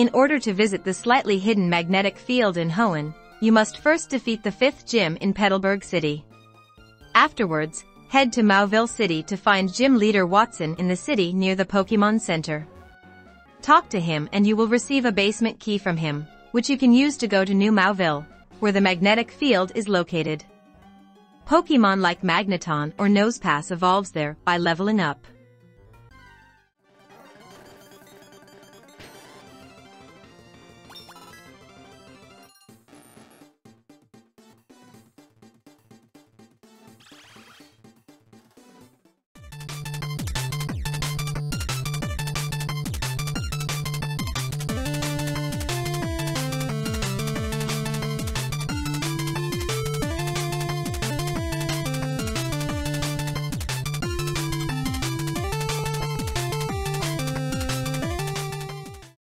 In order to visit the slightly hidden magnetic field in Hoenn, you must first defeat the fifth gym in Petalburg City. Afterwards, head to Mauville City to find gym leader Wattson in the city near the Pokemon Center. Talk to him and you will receive a basement key from him, which you can use to go to New Mauville, where the magnetic field is located. Pokemon like Magneton or Nosepass evolves there by leveling up.